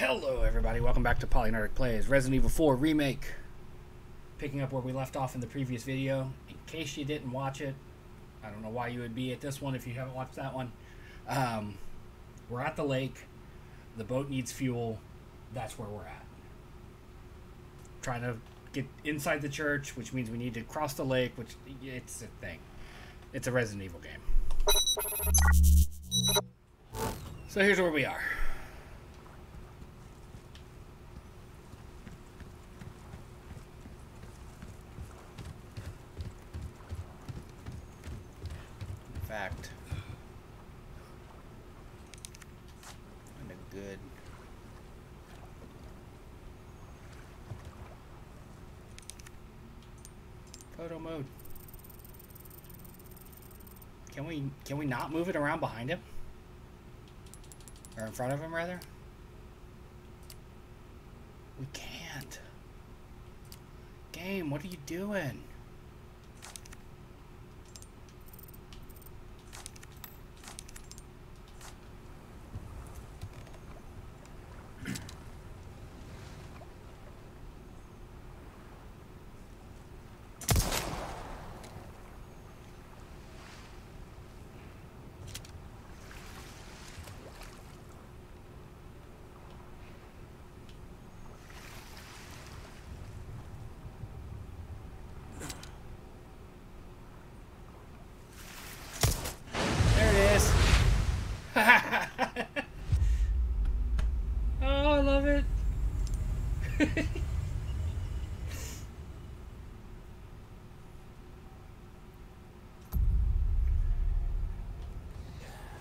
Hello, everybody. Welcome back to Polynerdic Plays Resident Evil 4 Remake. Picking up where we left off in the previous video. In case you didn't watch it, I don't know why you would be at this one if you haven't watched that one. Um, we're at the lake. The boat needs fuel. That's where we're at. Trying to get inside the church, which means we need to cross the lake, which it's a thing. It's a Resident Evil game. So here's where we are. In fact, in a good photo mode. Can we not move it around behind him? Or in front of him rather? We can't. Game, what are you doing? There it is. oh, I love it.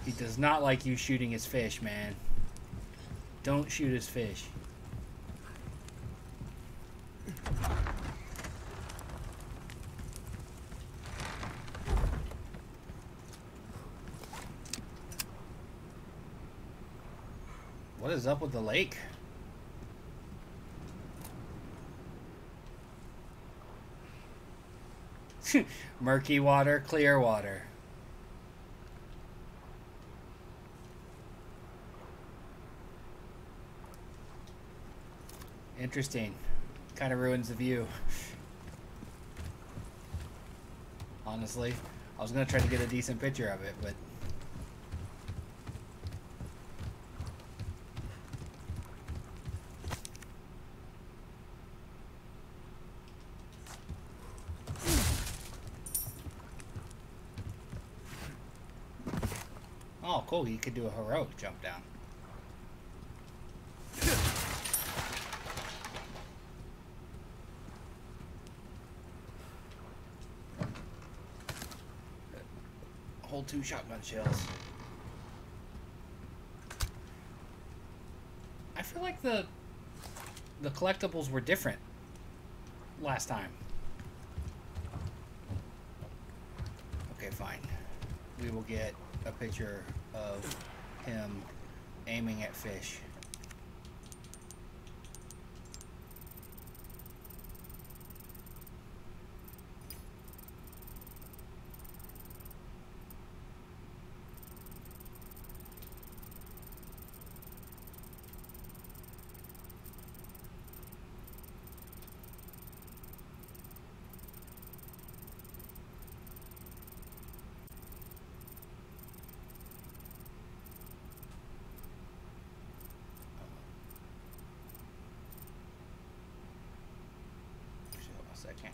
he does not like you shooting his fish, man. Don't shoot his fish. What is up with the lake? Murky water, clear water. Interesting. Kind of ruins the view. Honestly, I was gonna try to get a decent picture of it, but Oh, cool. You could do a heroic jump down. Two shotgun shells. I feel like the the collectibles were different last time. Okay, fine. We will get a picture of him aiming at fish. Actually, hold on a second.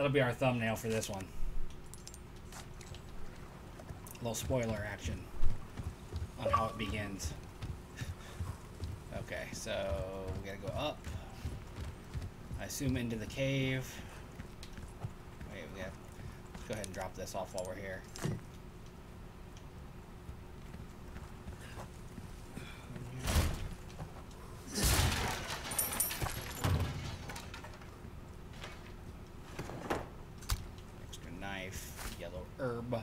That'll be our thumbnail for this one. A little spoiler action on how it begins. Okay, so we gotta go up. I assume into the cave. Wait, we got. Let's go ahead and drop this off while we're here. Extra knife, yellow herb.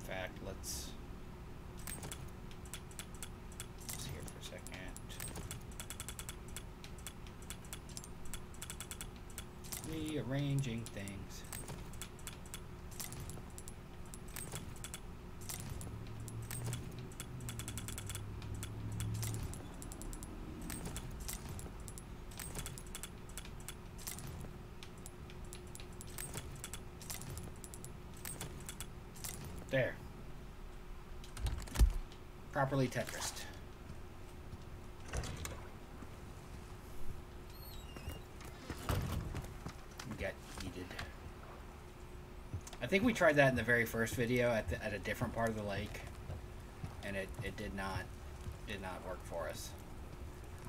In fact, let's let's here for a second. Rearranging things. There. Properly Tetrised. Get heated. I think we tried that in the very first video at, the, at a different part of the lake, and it, it did not did not work for us.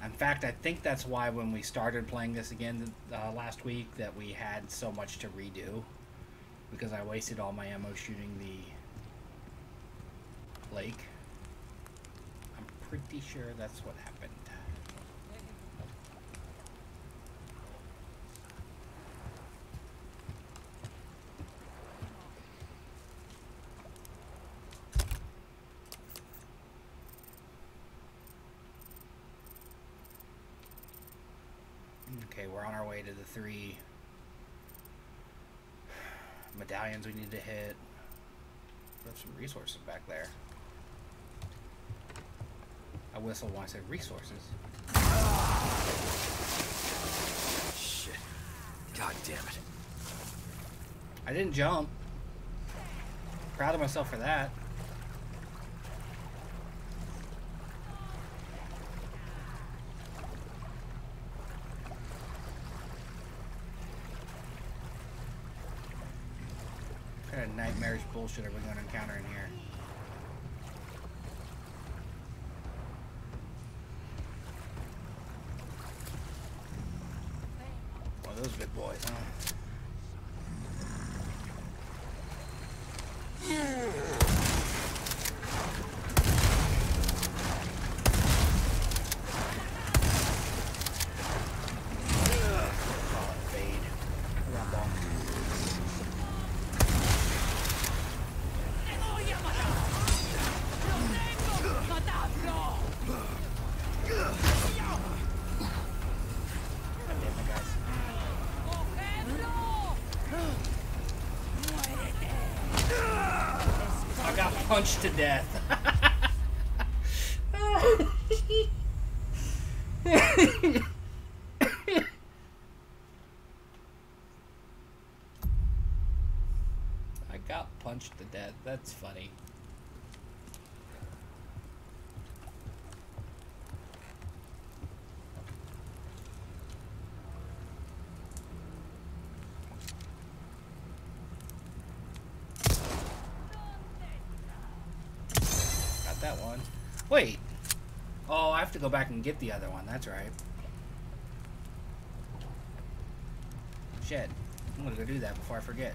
In fact, I think that's why when we started playing this again uh, last week that we had so much to redo because I wasted all my ammo shooting the lake. I'm pretty sure that's what happened. Okay, we're on our way to the three medallions we need to hit. We have some resources back there. I whistled when I said resources. Shit. God damn it. I didn't jump. Proud of myself for that. What kind of nightmarish bullshit are we going to encounter in here? One of those big boys, huh? Call it fade. Rumble. God damn it, guys. I got punched to death. I got punched to death. That's funny. That one. Wait. Oh, I have to go back and get the other one. That's right. Shit. I'm gonna go do that before I forget.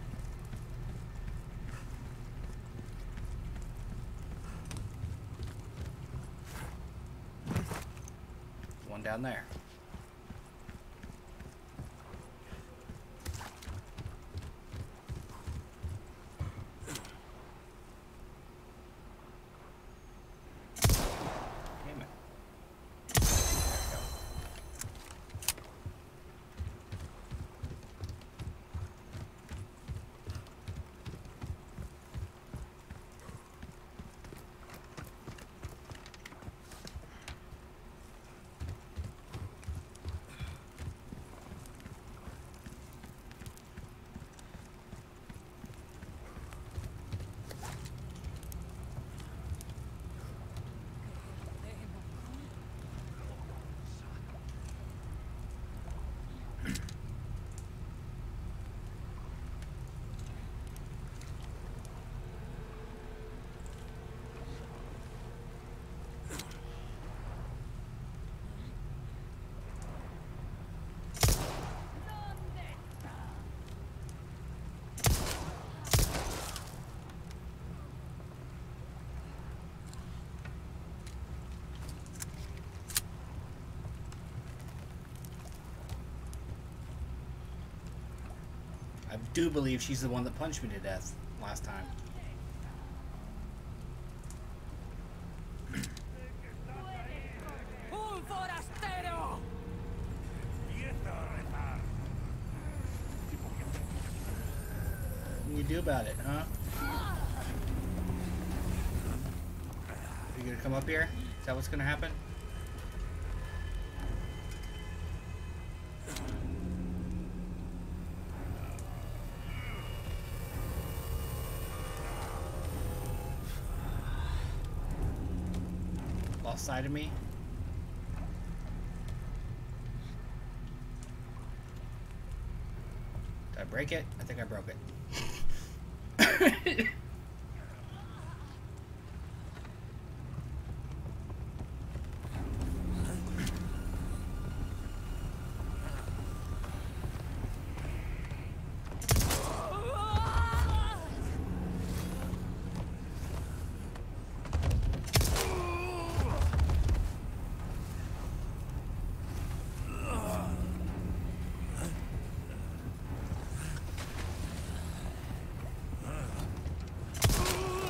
One down there. Do believe she's the one that punched me to death last time. What can you do about it, huh? You gonna come up here? Is that what's gonna happen? Lost of me? Did I break it? I think I broke it.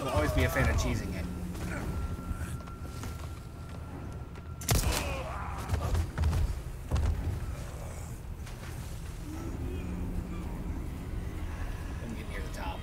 I'll always be a fan of cheesing it. Let me get near the top.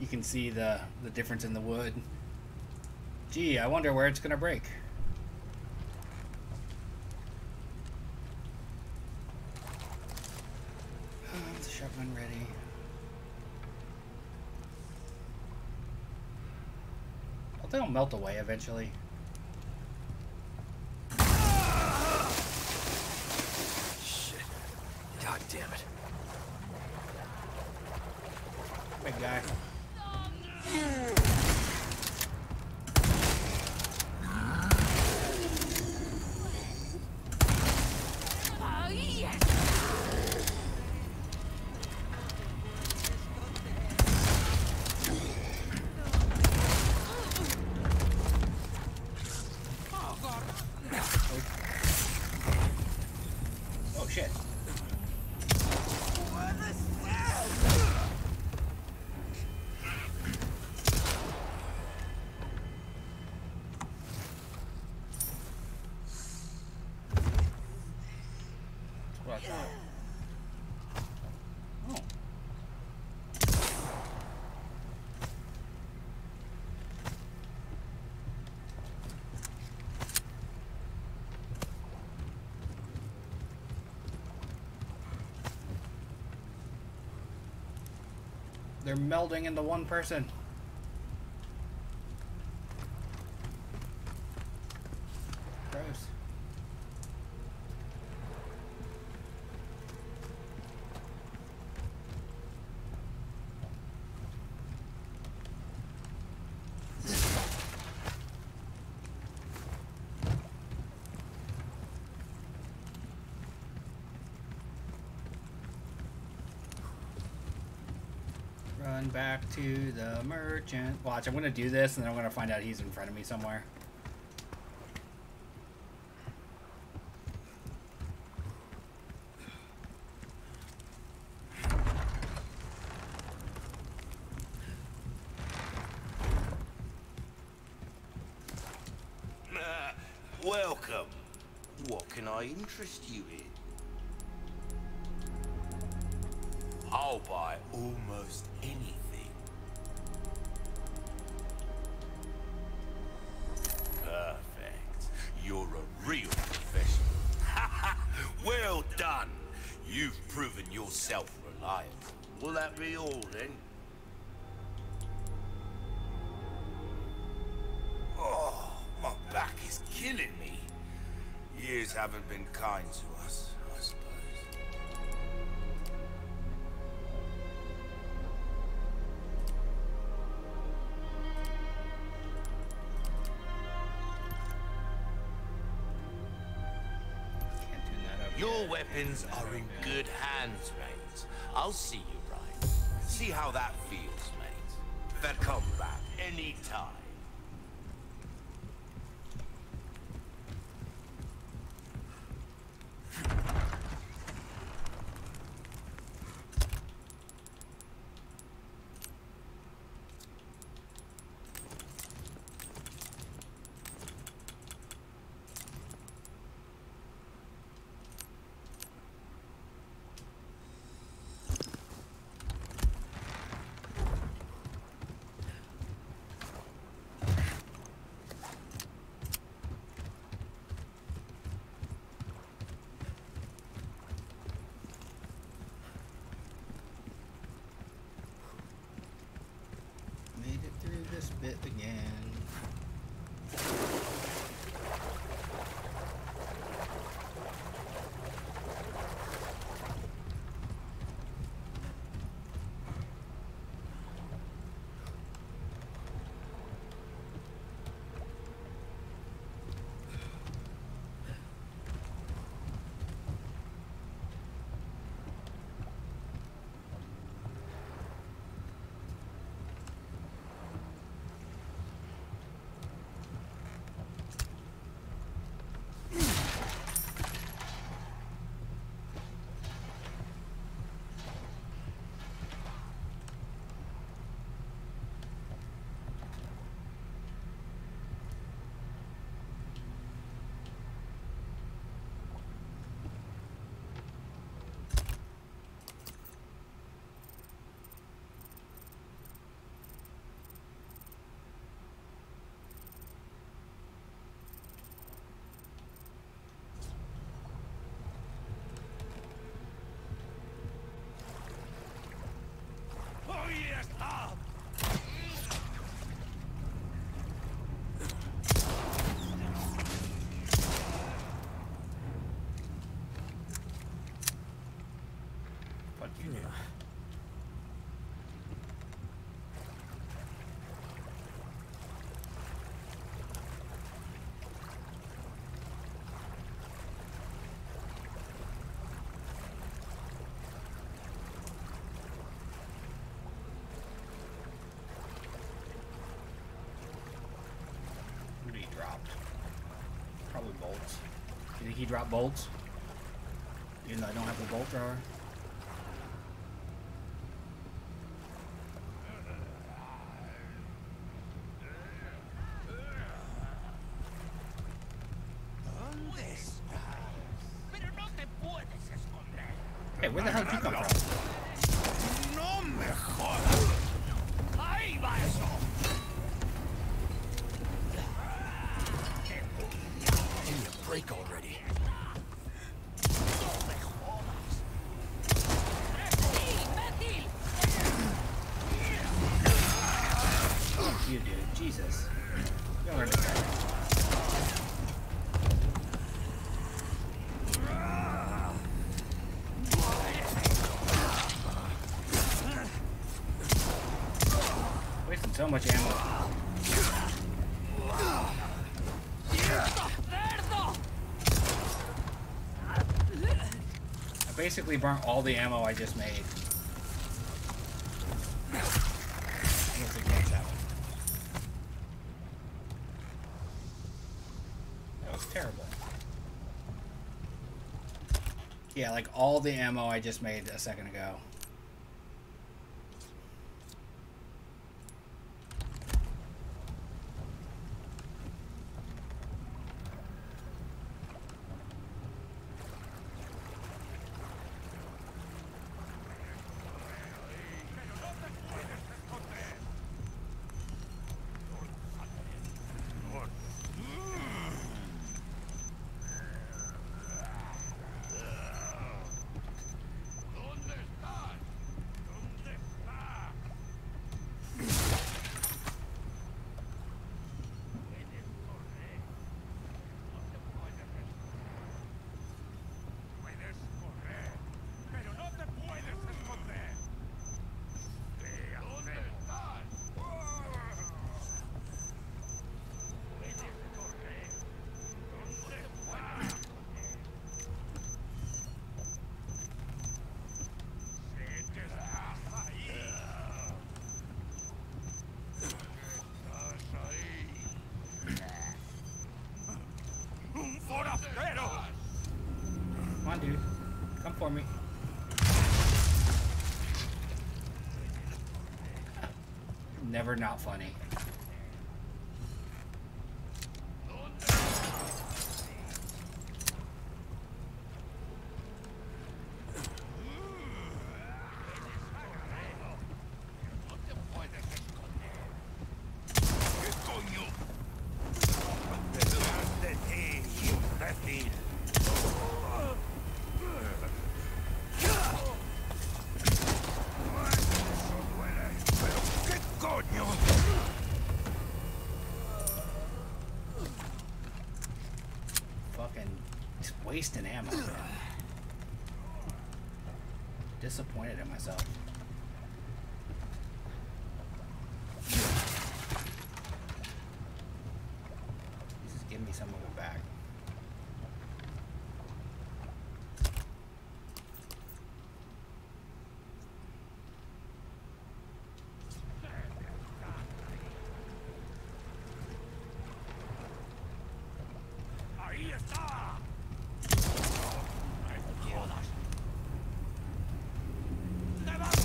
You can see the, the difference in the wood. Gee, I wonder where it's gonna break. Oh, the shotgun ready. Well, they'll melt away eventually. They're melding into one person. Gross. Run back to the merchant. Watch, I'm gonna do this and then I'm gonna find out he's in front of me somewhere. Haven't been kind to us, I suppose. Can't tune that up. Your weapons are in good hands, mate. I'll see you right. See how that feels, mate. Then come back any time. Made it through bit again. Oh, yes! Ah! Fuck you. What did he drop? Probably bolts. You think he dropped bolts? Even though I don't have the bolt thrower? Pero no te puedes esconder. Hey, where the hell did you come from? ¡No me jodas! Ahí va eso. Give me a break already. ¡Imbécil! Fuck you, dude. Jesus. You learn to fight. Wasting so much ammo. ¡Cerdo! I basically burnt all the ammo I just made. Yeah, like all the ammo I just made a second ago. Never not funny. Wasting ammo. Disappointed in myself. Just give me some of it back. Ahí está. ¡Me jodas! ¡Te vas!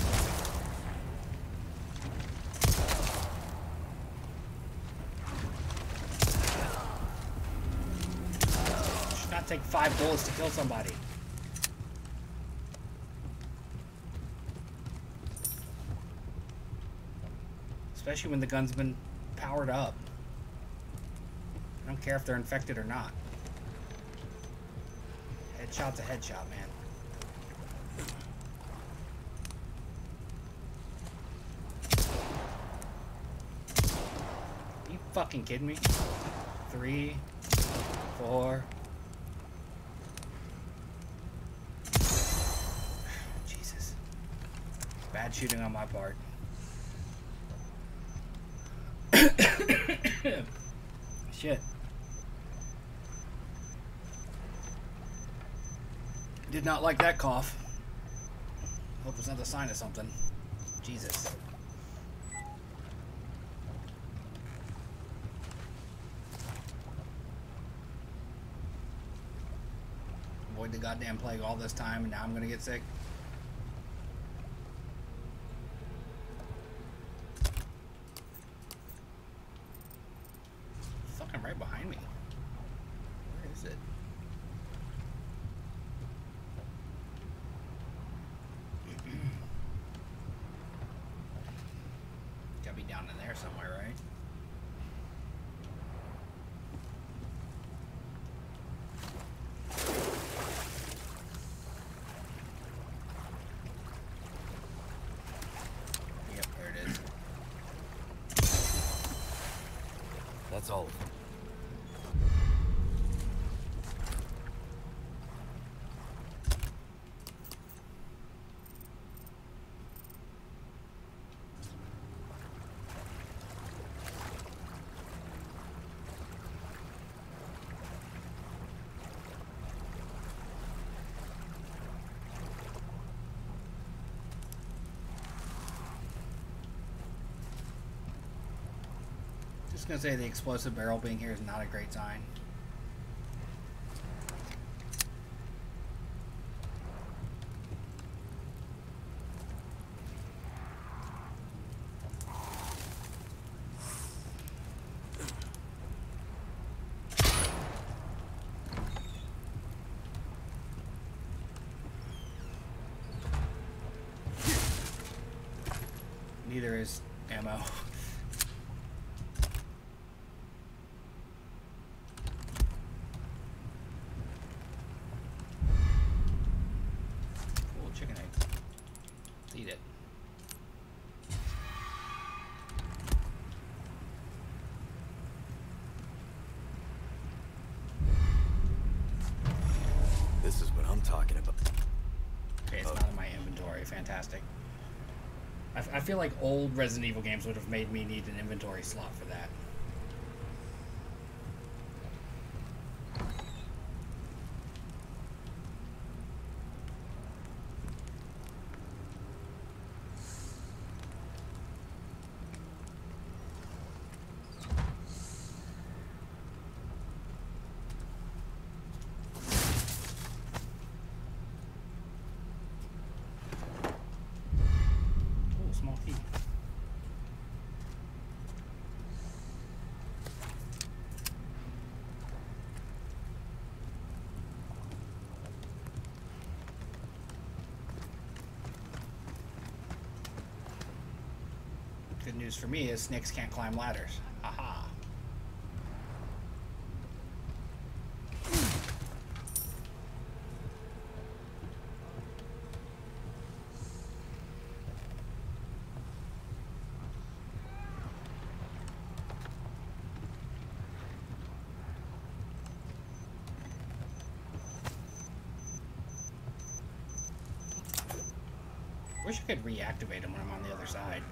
Should not take five bullets to kill somebody. Especially when the gun's been powered up. I don't care if they're infected or not. Headshot's a headshot, man. you fucking kidding me? Three, four. Shooting on my part. Shit. Did not like that cough. Hope it's not the sign of something. Jesus. Avoid the goddamn plague all this time, and now I'm gonna get sick. Fucking right behind me. Where is it? Gotta be down in there somewhere, right? Yep, there it is. That's all of them. Just gonna say the explosive barrel being here is not a great sign. Neither is ammo. Cool chicken egg. Let's eat it. This is what I'm talking about. Okay, it's not in my inventory. Fantastic. I, I feel like old Resident Evil games would have made me need an inventory slot that. news for me is snakes can't climb ladders. Haha. Wish I could reactivate him when I'm on the other side.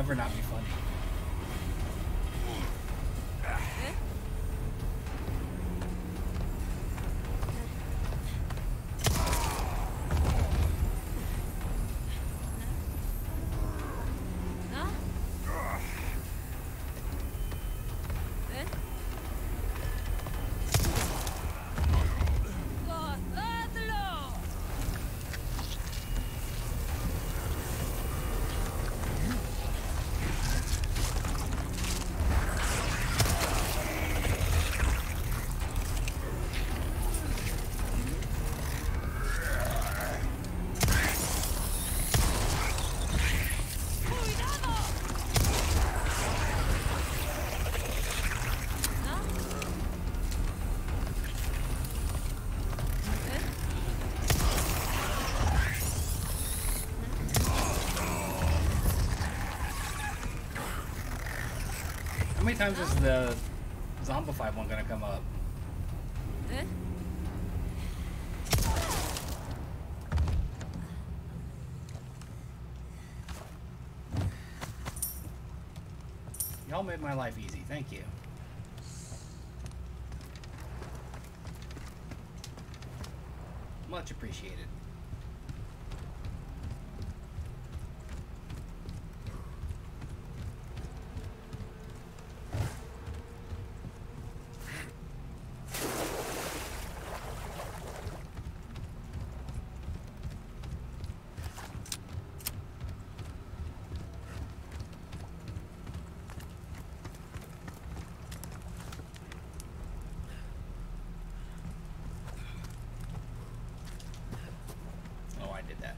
Never not times is the zombified one gonna come up? ¿Eh? Y'all made my life easy. Thank you. Much appreciated. Oh, I did that.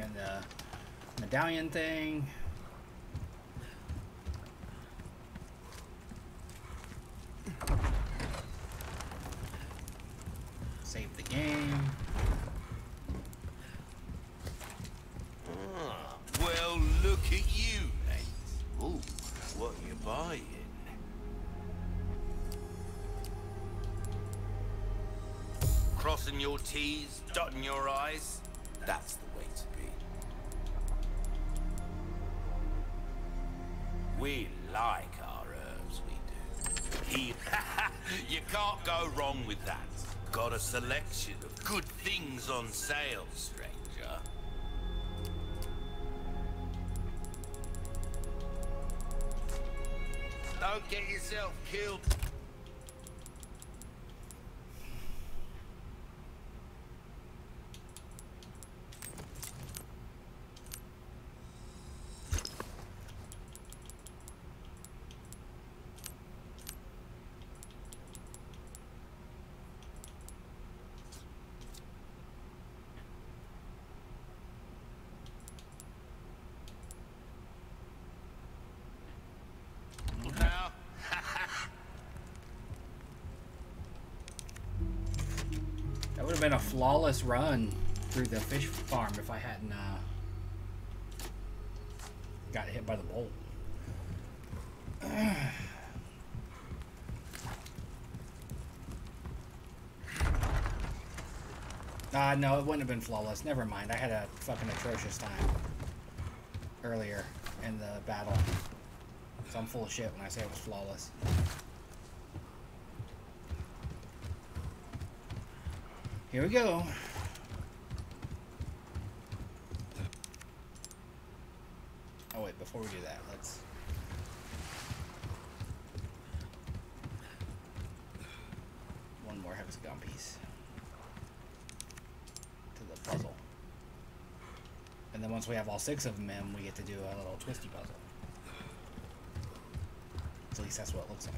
In the medallion thing. Save the game. Ah, well, look at you, mate. Ooh, what you buying? Crossing your T's, dotting your I's. That's the Got a selection of good things on sale, stranger. Don't get yourself killed. Now, That would have been a flawless run through the fish farm if I hadn't uh, got hit by the bolt. Ah, no, it wouldn't have been flawless. Never mind. I had a fucking atrocious time earlier in the battle. So I'm full of shit when I say it was flawless. Here we go. Oh wait, before we do that, let's one more hexagon piece to the puzzle. And then once we have all six of them in, we get to do a little twisty puzzle. At least that's what it looks like.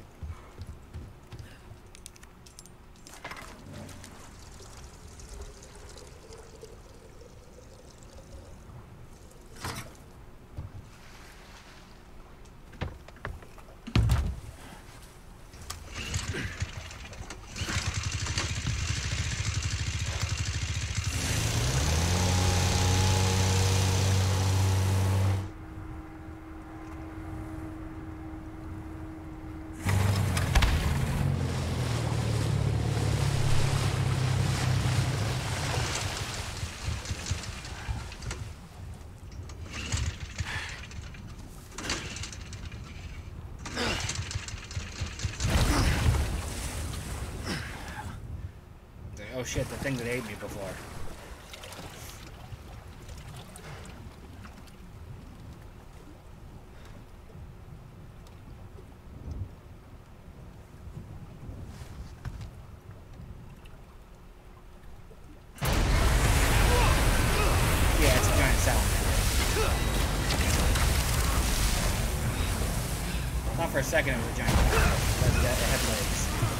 Like, Oh shit, the thing that ate me before. For a second it was a giant but it had legs.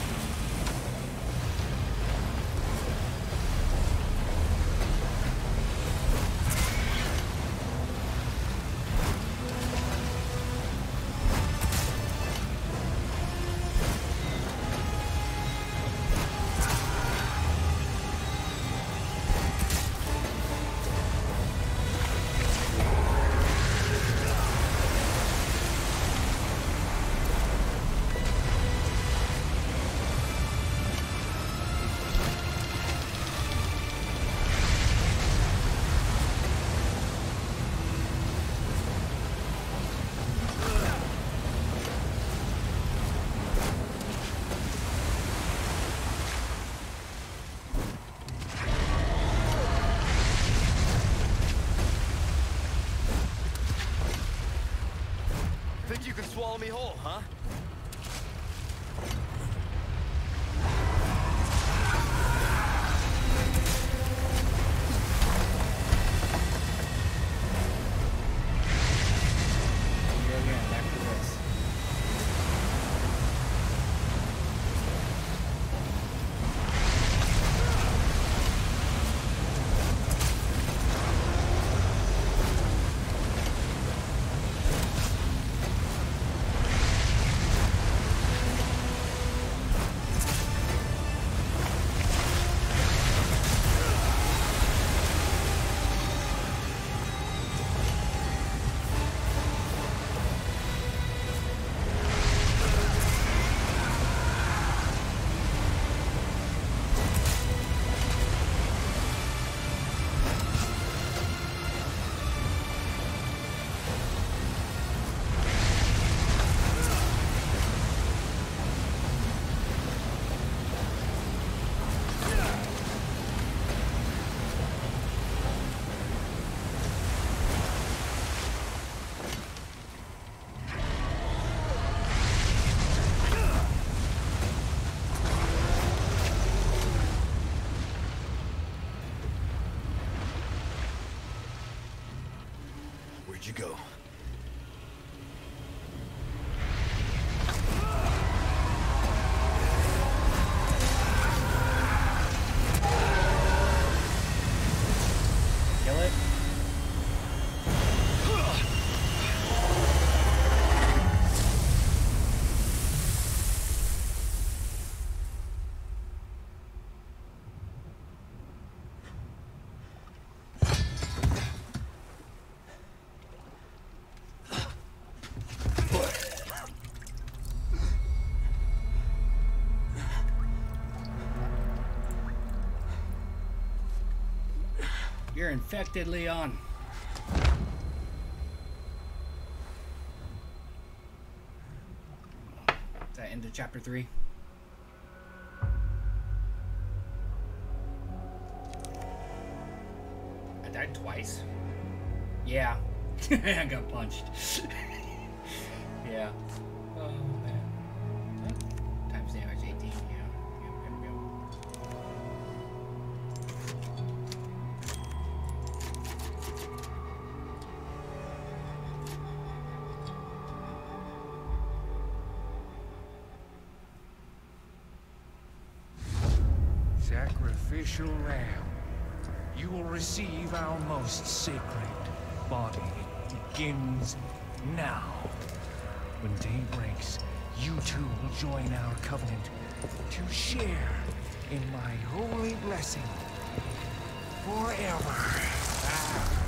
Think you You're infected, Leon. Is that into chapter three? I died twice. Yeah. I got punched. When day breaks, you two will join our covenant to share in my holy blessing forever.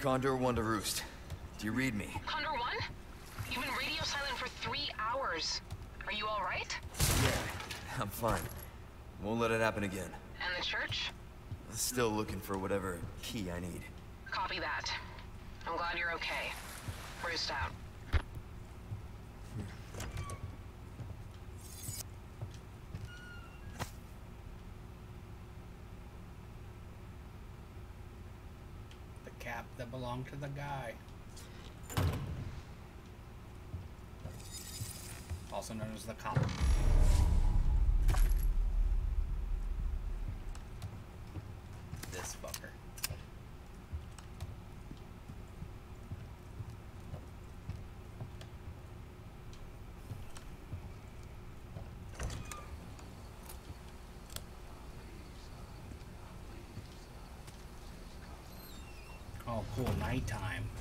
Condor one to roost. Do you read me? Condor One? You've been radio silent for three hours. Are you all right? Yeah. I'm fine. Won't let it happen again. And the church? Still looking for whatever key I need. Copy that. I'm glad you're okay. Roost out. The cap that belonged to the guy. Also known as the cop. This fucker. Oh, cool. Nighttime.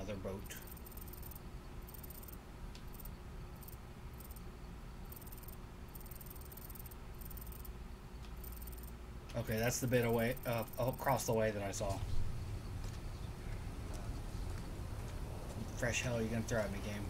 Another boat. Okay, that's the bit away uh, across the way that I saw. Fresh hell you gonna throw at me, game?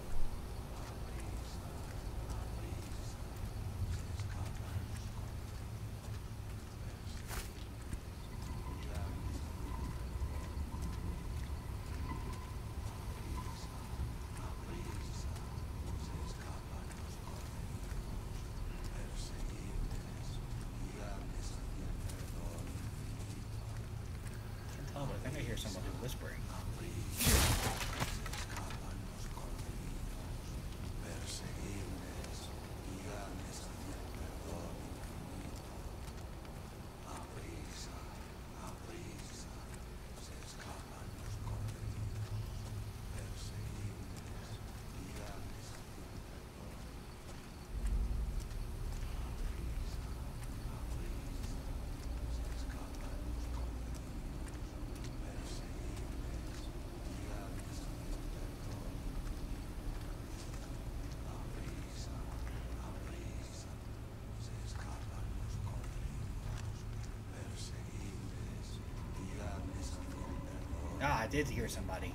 Did hear somebody.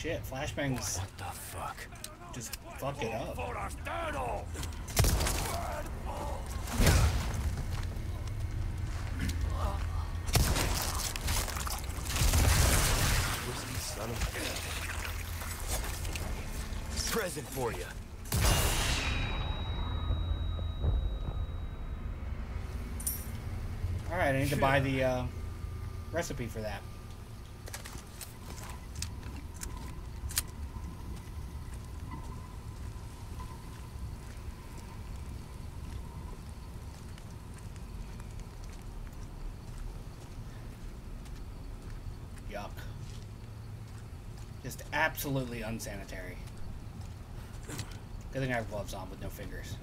Shit, flashbangs What the fuck? just fuck it up. Forastero! Twisty son of. Present for you. Alright, I need to buy the uh, recipe for that. Yuck. Just absolutely unsanitary. Good thing I have gloves on with no fingers.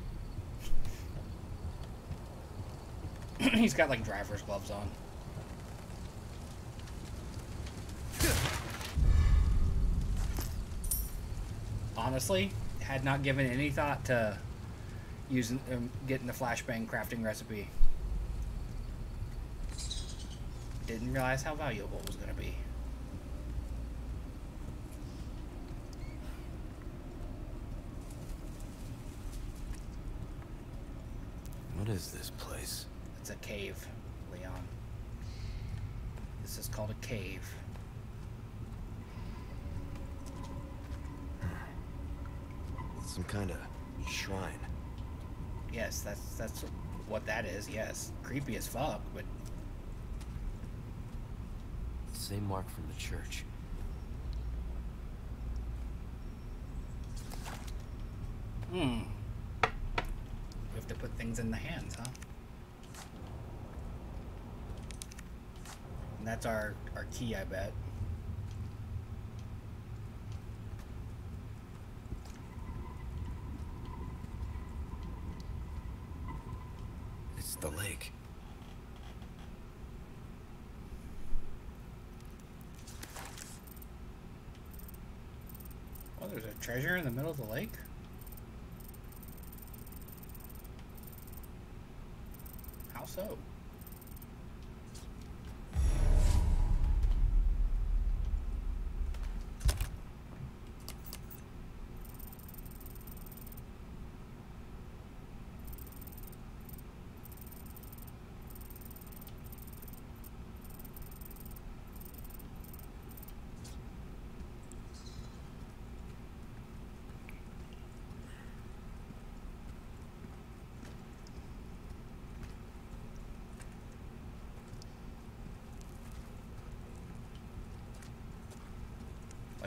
He's got like driver's gloves on. Honestly, had not given any thought to using um, getting the flashbang crafting recipe. Didn't realize how valuable it was going to be. What is this place? It's a cave, Leon. This is called a cave. Some kind of shrine. Yes, that's that's what that is. Yes, creepy as fuck, but Same mark from the church. hmm. We have to put things in the hands, huh? And that's our our key, I bet. It's the lake. Oh, there's a treasure in the middle of the lake. How so?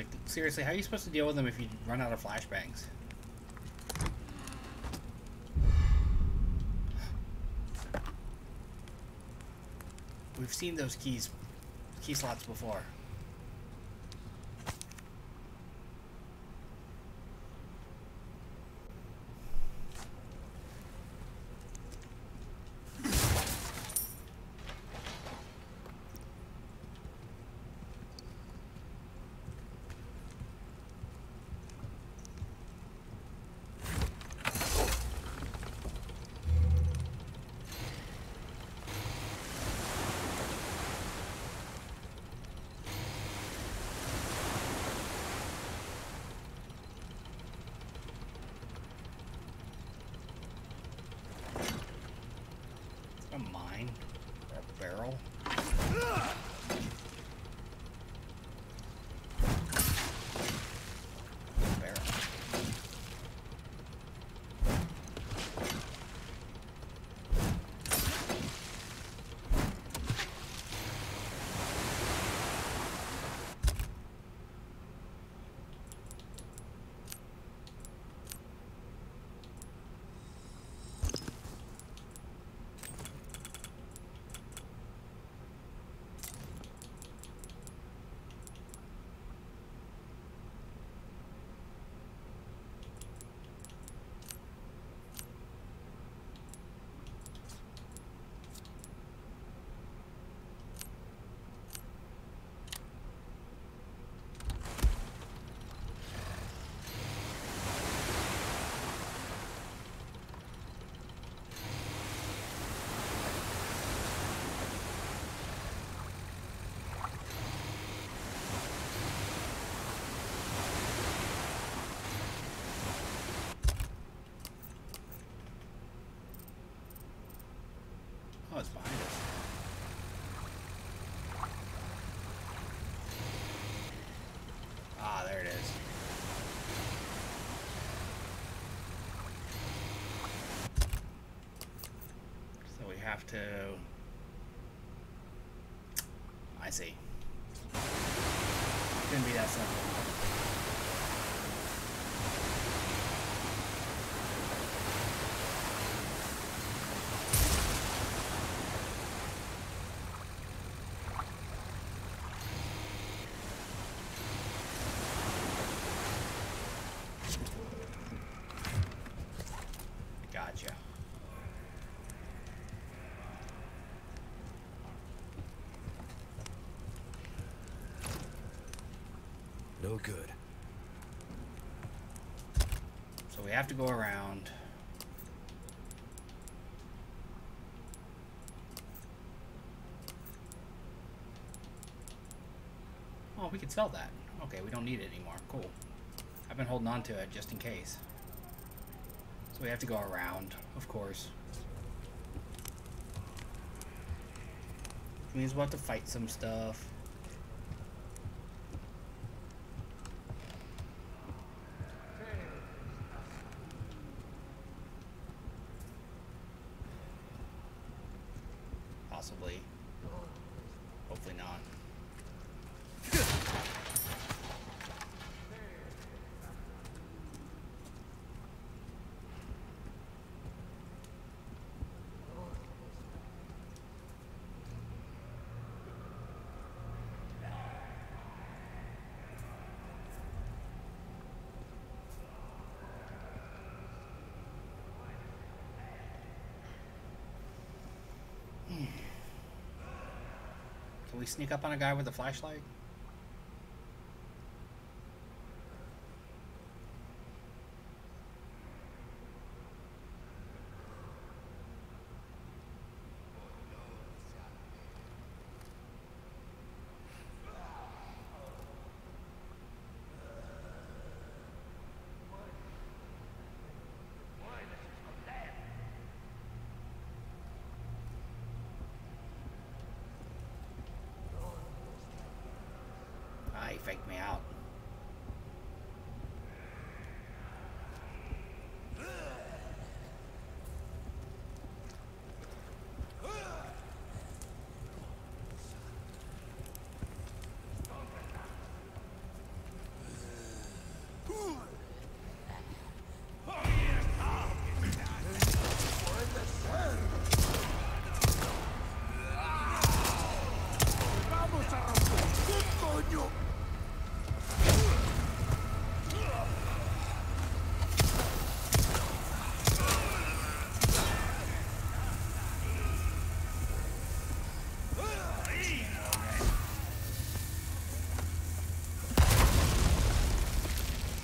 Like, seriously, how are you supposed to deal with them if you run out of flashbangs? We've seen those keys, key slots before. Fine. Or a barrel. Barrel. Oh, it's behind us. Ah, there it is. So we have to. I see. Couldn't be that simple. Gotcha. No good. So we have to go around. Oh, we could sell that. Okay, we don't need it anymore. Cool. I've been holding on to it just in case. So we have to go around, of course. Means we'll have to fight some stuff. Possibly. Hopefully not. Can we sneak up on a guy with a flashlight? Ah, he faked me out.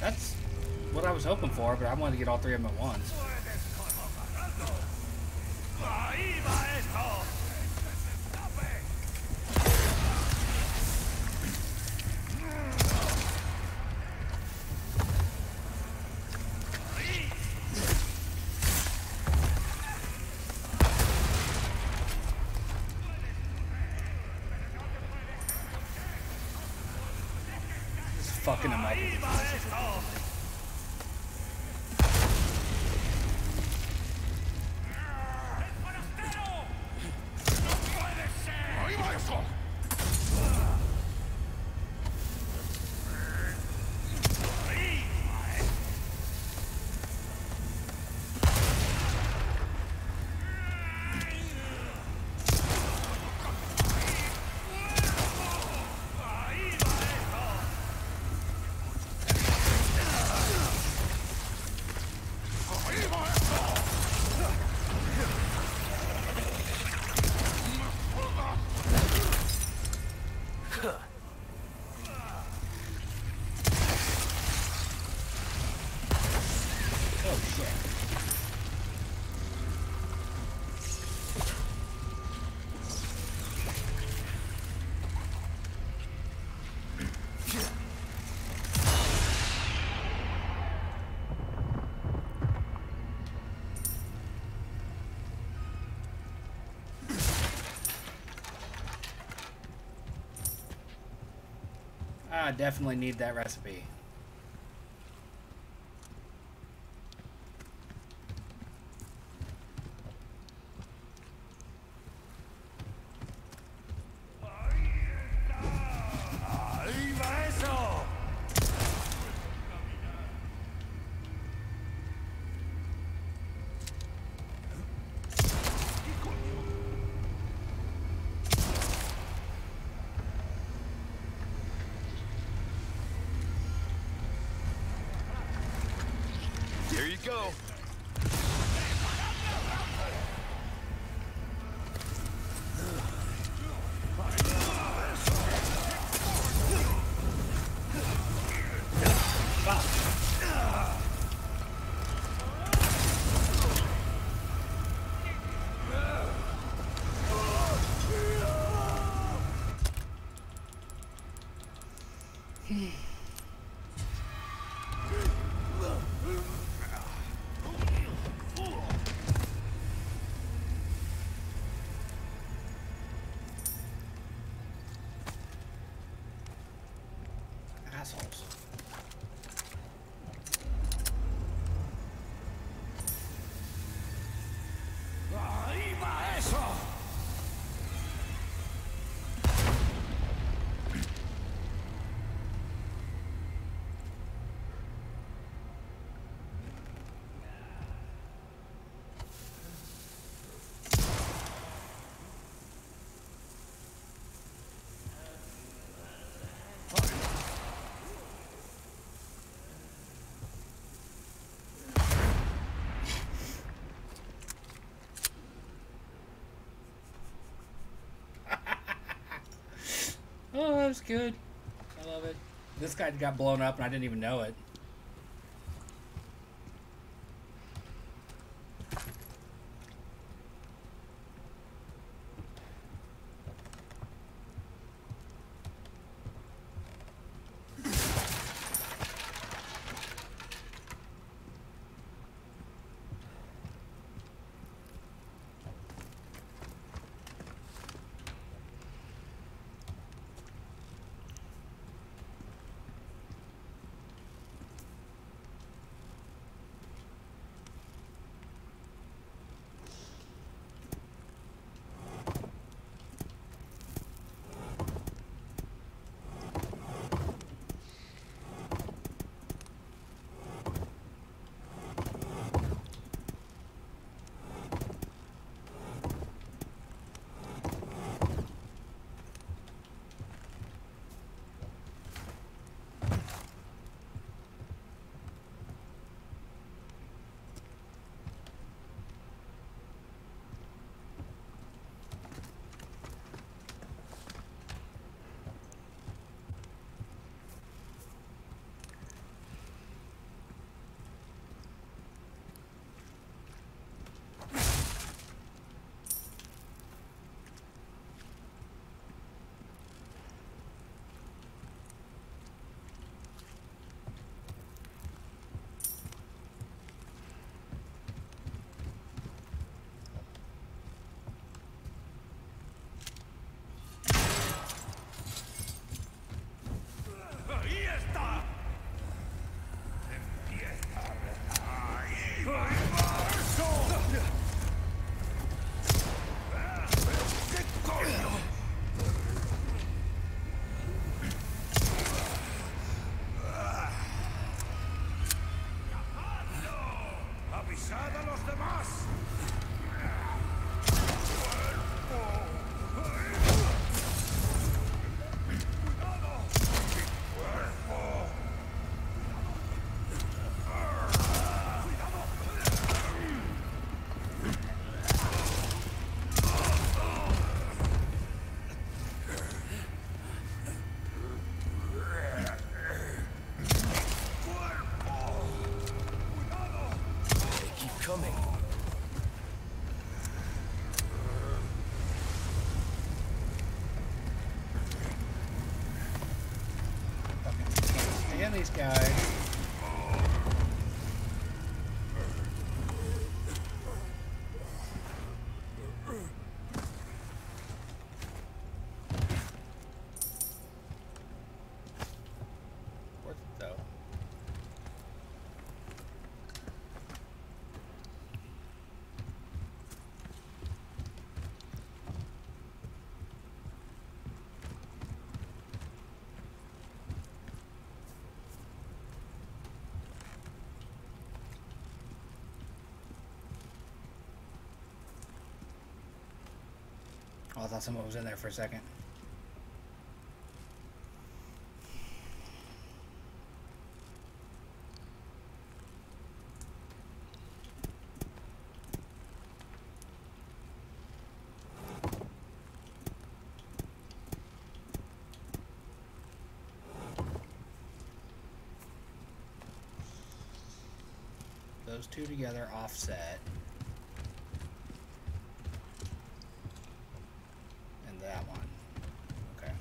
That's what I was hoping for, but I wanted to get all three of them at once. fucking him up. with the glasses repeatedly. Oh I definitely need that recipe. Oh, that was good. I love it. This guy got blown up and I didn't even know it. Oh, I thought someone was in there for a second. Those two together offset. And that one. Okay.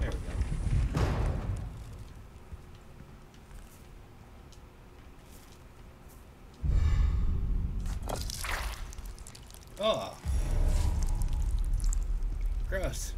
There we go. Oh. Gross.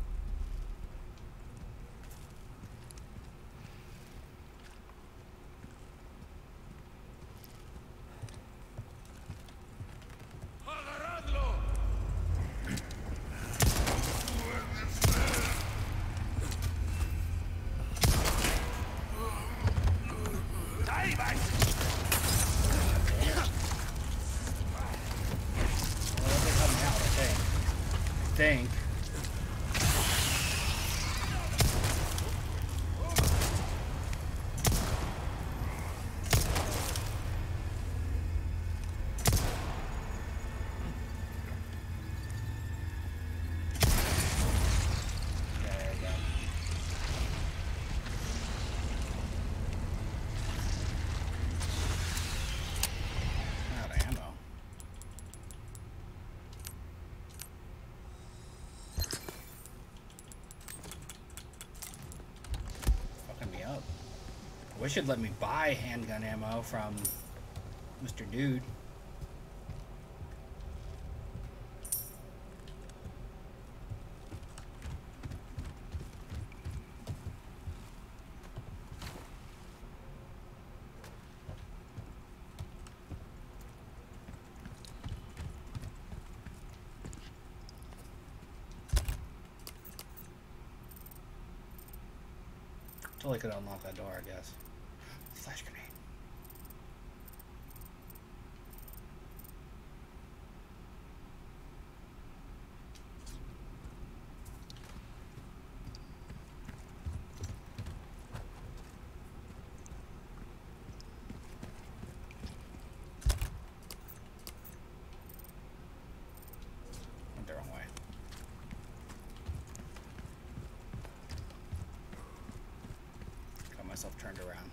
Well, they're coming out, I think. think. There we go. Out of ammo. Fucking me up. I wish it'd let me buy handgun ammo from Mr. Dude. I could unlock that door, I guess. Flash grenade. Went the wrong way. Got myself turned around.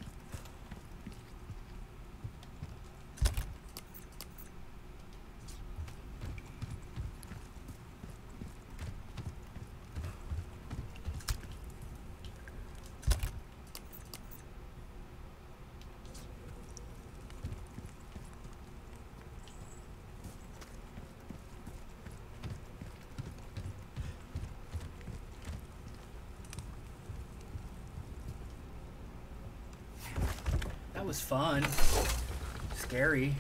That was fun. Scary.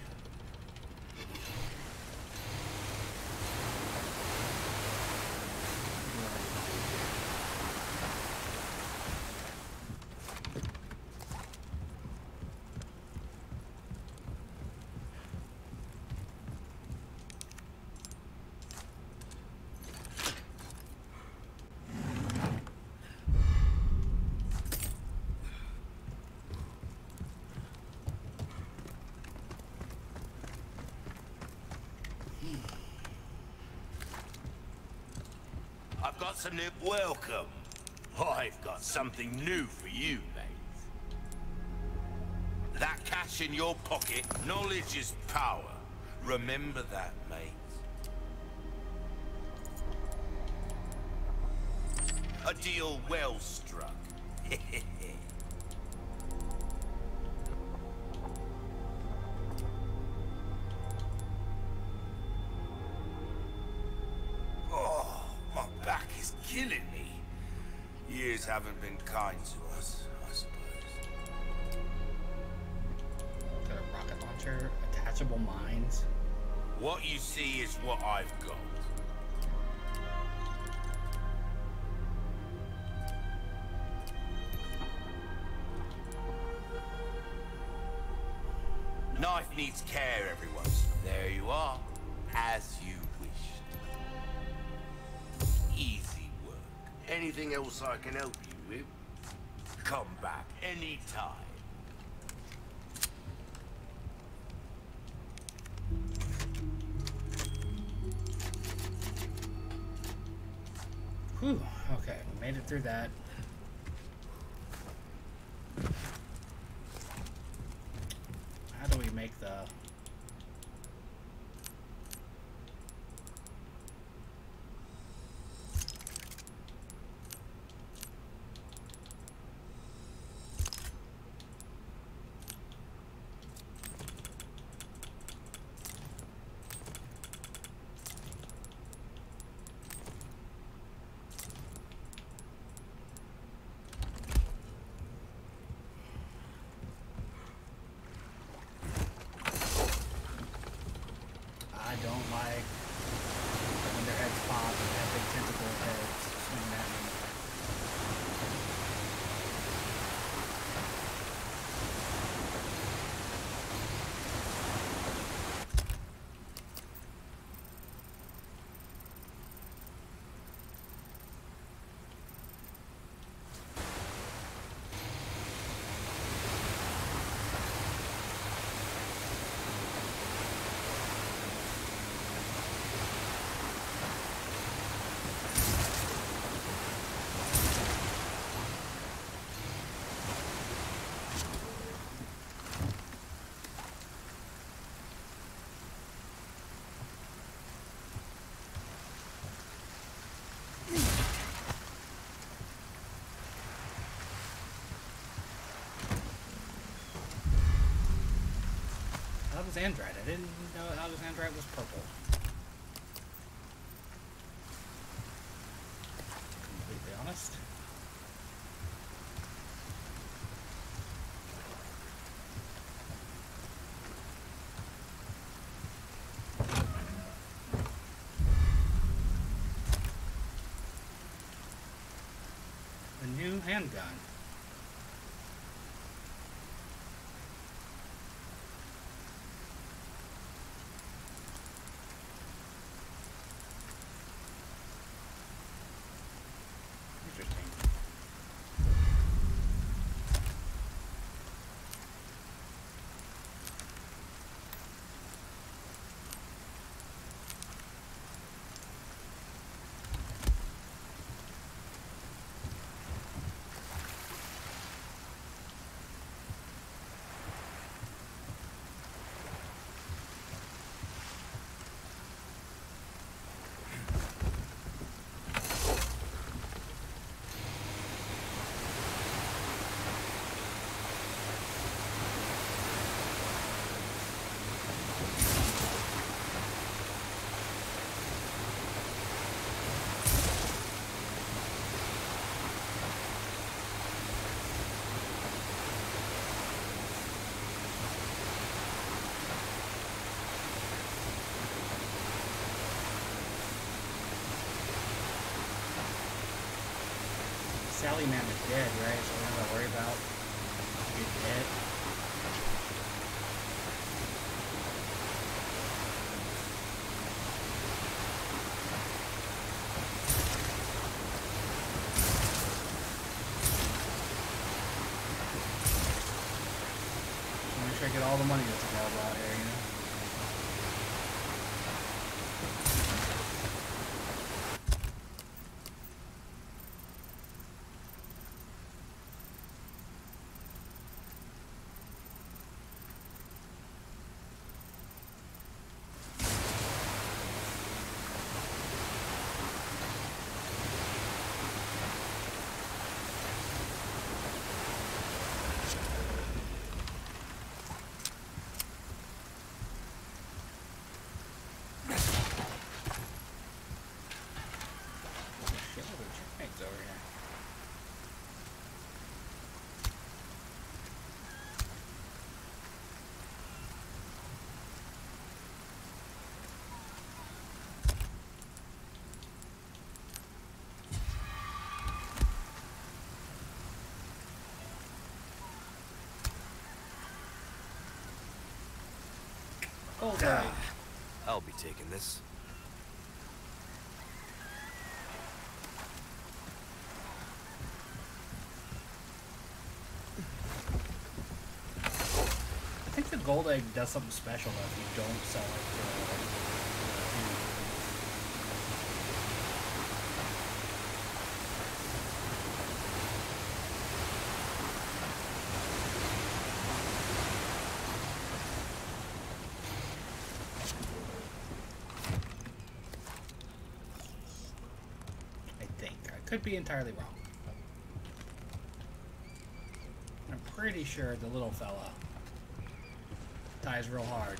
Some. Welcome. I've got something new for you, mate. That cash in your pocket, knowledge is power. Remember that, mate. A deal well struck. Attachable mines. What you see is what I've got. Knife needs care every once. There you are, as you wished. Easy work. Anything else I can help you with? Come back anytime. Through that. How do we make the... I don't like when their heads pop and have big tentacle heads swinging at me. Alexandrite. I didn't know Alexandrite was purple. Completely honest. A new handgun. Interesting. Sally Man is dead, right? So we don't have to worry about getting hit. So make sure I get all the money that's available out here, you know? Gold egg. I'll be taking this. I think the gold egg does something special though if you don't sell it for I think. I could be entirely wrong. I'm pretty sure the little fella ties real hard.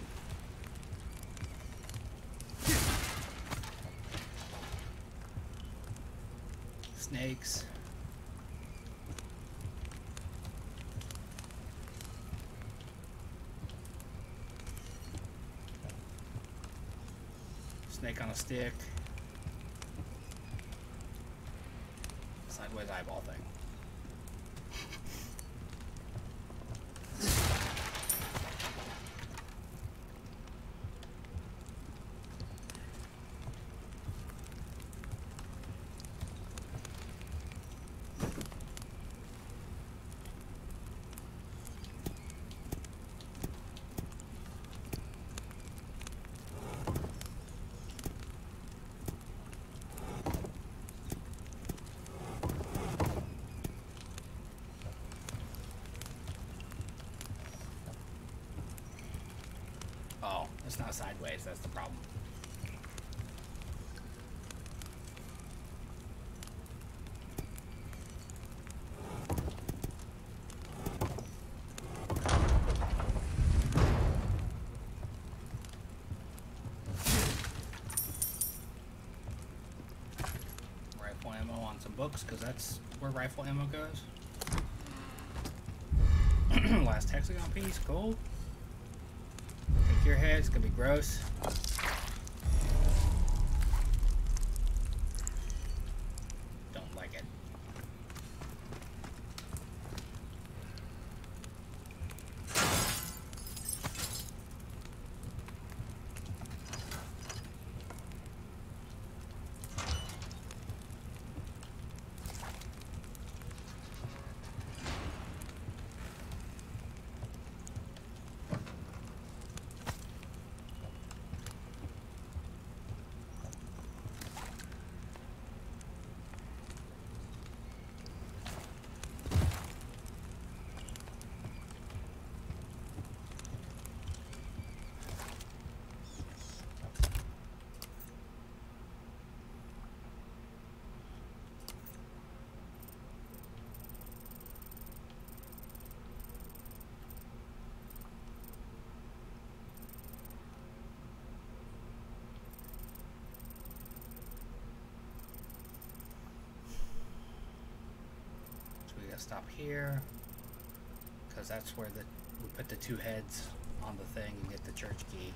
Snakes. Snake on a stick. Sideways eyeball thing. Oh, it's not sideways. That's the problem. Rifle ammo on some books, because that's where rifle ammo goes. Last hexagon piece, cool. Your head, it's gonna be gross. Don't like it. So we gotta stop here. Because that's where the we put the two heads on the thing and get the church key.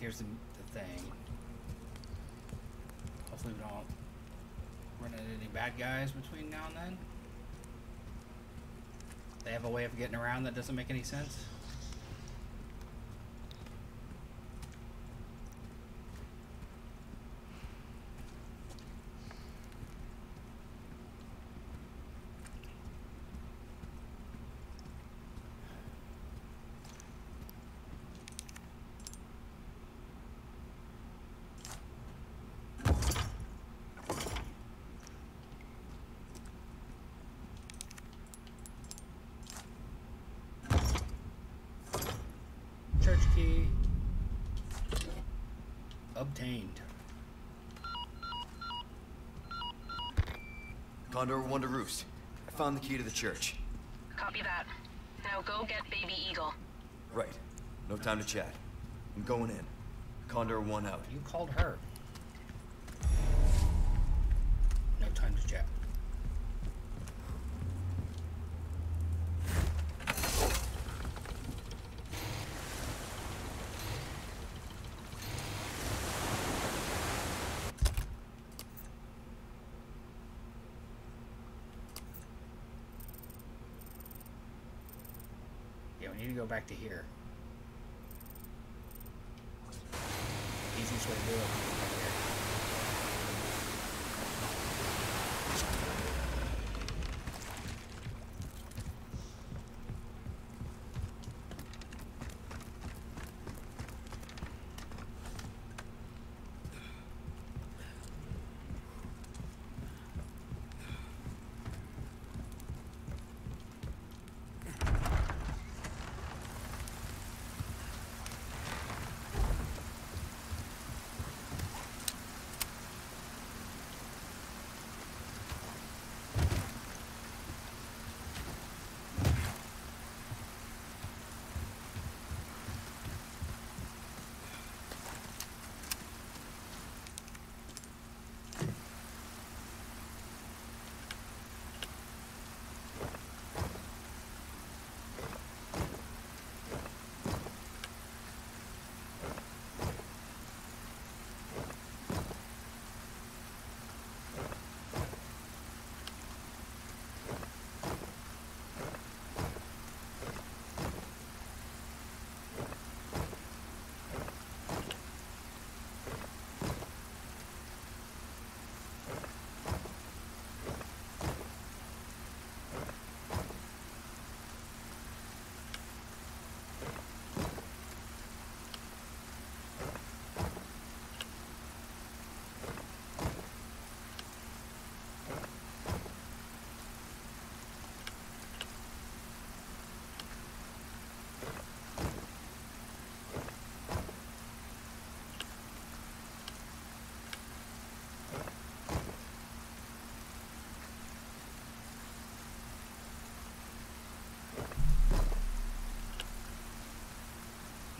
Here's the, the thing. Hopefully we don't run into any bad guys between now and then. They have a way of getting around that doesn't make any sense. Condor One to Roost. I found the key to the church. Copy that. Now go get Baby Eagle. Right. No time to chat. I'm going in. Condor One out. You called her. No time to chat. Yeah, we need to go back to here.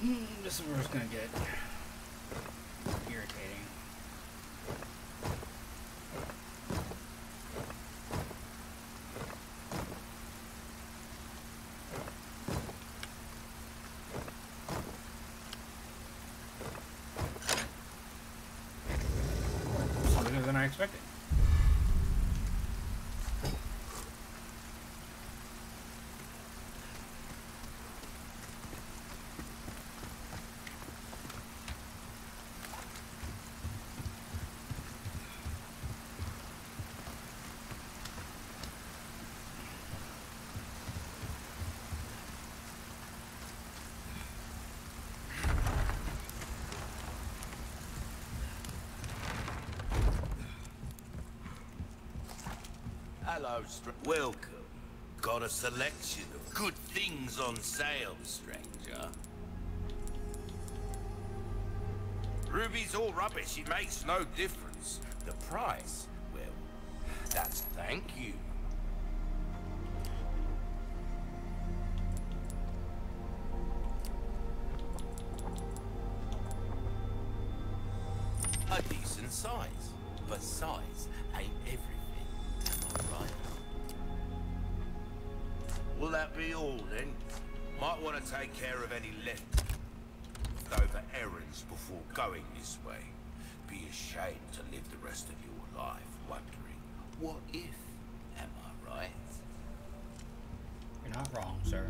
Hmm, this is where it's gonna get irritating. Smoother than I expected. Hello, str- Welcome. Got a selection of good things on sale, stranger. Ruby's all rubbish. It makes no difference. The price, well, that's thank you. Will that be all then? Might want to take care of any left over errands before going this way. Be ashamed to live the rest of your life wondering, what if? Am I right? You're not wrong, sir.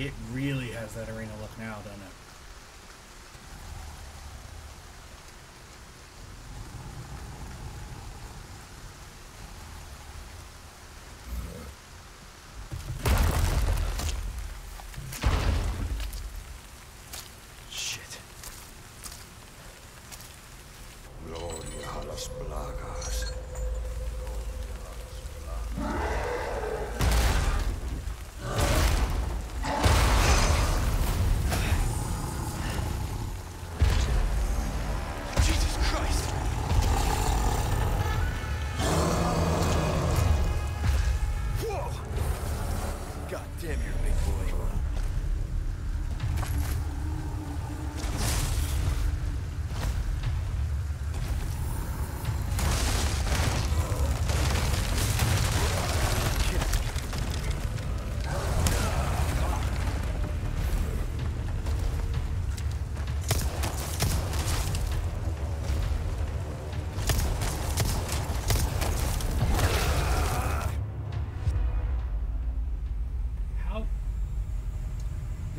It really has that arena look now, doesn't it?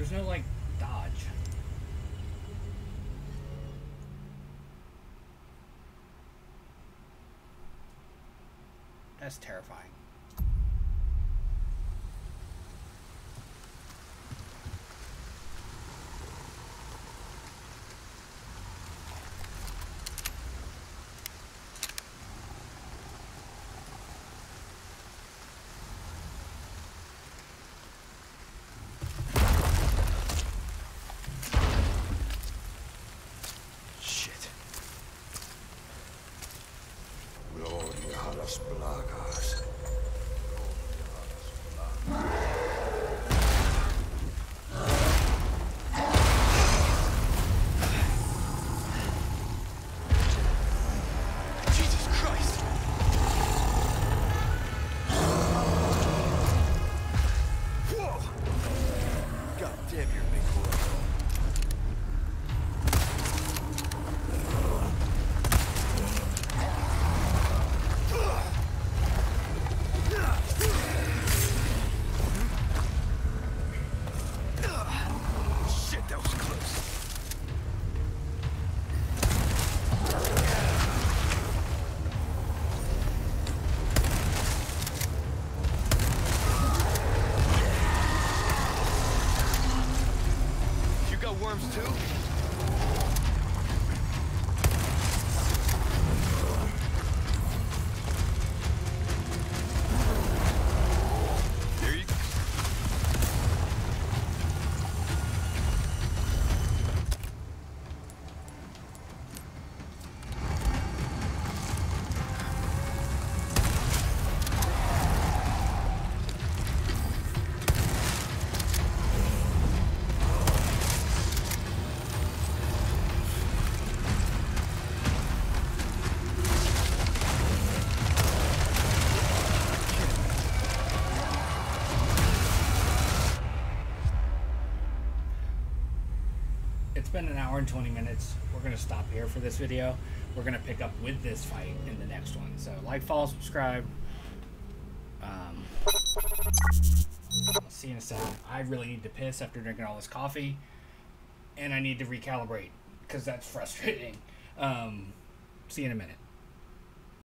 There's no like dodge. That's terrifying. Been an hour and 20 minutes. We're going to stop here for this video. We're going to pick up with this fight in the next one. So, like, follow, subscribe. Um, see you in a second. I really need to piss after drinking all this coffee. And I need to recalibrate because that's frustrating. Um, see you in a minute.